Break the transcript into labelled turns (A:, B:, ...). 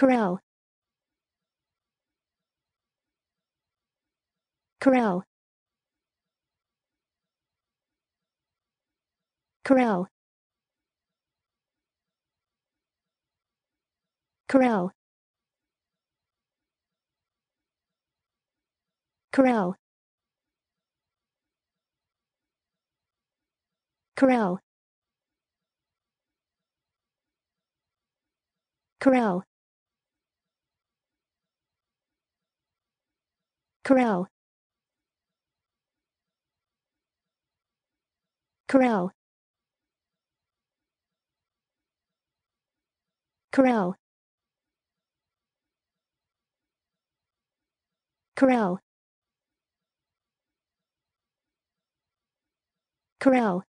A: corral corral corral corral corral corral corral corral. Corral. Corral. Corral. Corral